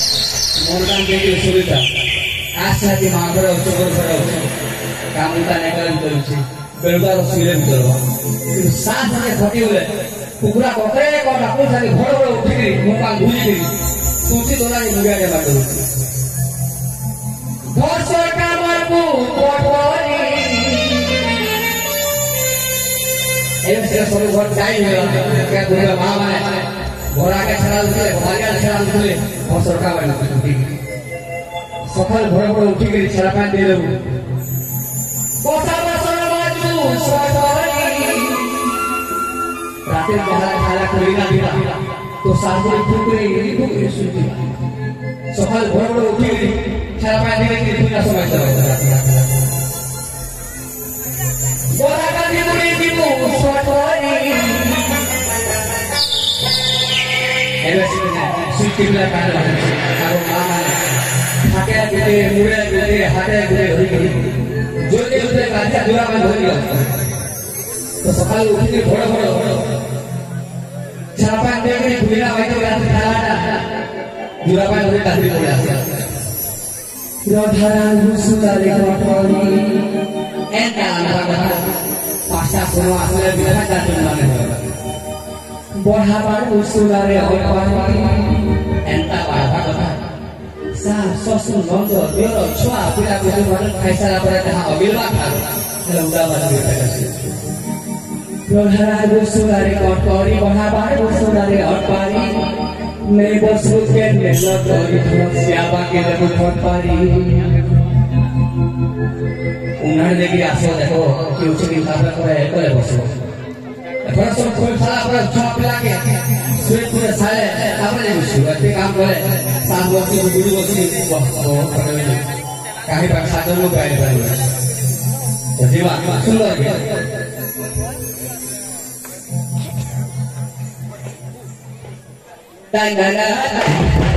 मोरदानदेखि सुविधा आशाति मागेर चोकर काम उता नेपाली बेलुका सुरेन्द्र साथमा खटिउले ଅଛି ଘର ଘର ଅଛି କାମ ତା ନେକଲେ କରୁଛି ବେଳୁବାର ଶୁଇଲେ ଭିତର କିନ୍ତୁ ସାତ ଜଣେ ଖଟି ଗଲେ କୁକୁଡ଼ା କତେ କଟା ପଇସା ଘର ଘର ଉଠିକିରି ମୁଁ କାମ ଭୁଲିକିରି ତୁଳସୀ ଦୋଲାରେ ମୁଗାରେ ବାଟ ବର୍ଷ କାମକୁ ପଠରି ଏବେ ସେ ସବୁ ଘର ଯାଇ ହେଇଗଲା ବୁଢ଼ା ମା ମାନେ ଘୋଡ଼ାକେ ଛଡ଼ା ଦେଉଥିଲେ ଭାରିଆ ଛଡ଼ା ଦେଉଥିଲେ ବର୍ଷର କାମ ସକାଳୁ ଭୋର ଭୋର ଉଠିକିରି ଛେରା ପାଣି ଦେଇଦେବୁ ବର୍ଷା ବର୍ଷର ବାଜୁ आपके गहरा खाला कोई ना दिला तो सासुरी भूख रही नहीं भूख रही सुनती सकाल भोर में उठी गई सारा पानी में कितनी ना समय चला चला चला चला बोला का दिन में दिन को सोचोरी एवे सुनती बिना कान बाहर और मामा हाथे गुटे मुरे गुटे हाथे गुटे हुई गई जो जो काचा दुरा में धोनी तो सकाल उठी के भोर भोर Berapa yang ini duit apa itu yang terjalan? Berapa yang duit tadi ya? ya dari sudah dikotoni Entah Pasca semua sudah bisa dan kembali Borhaban usulare opani Entah apa-apa Sah sosun mondo Yoro cua Bila kutu Kaisar apa-apa Bila kutu mana mana Yohara bosu dare kotori bahaba bosu dare otpari Nei bosu ken melo tori thon siapa ke daru thon pari Unar lagi aso dekho ki uche ki khapra kore ekole bosu Apna sab khol sala apna chop lage swe pure sale apna lagi bosu ate kaam kore saat bosu bulu bosu bosu kare kahi paksa dulu kare kare Jadi wah, sulit. la la la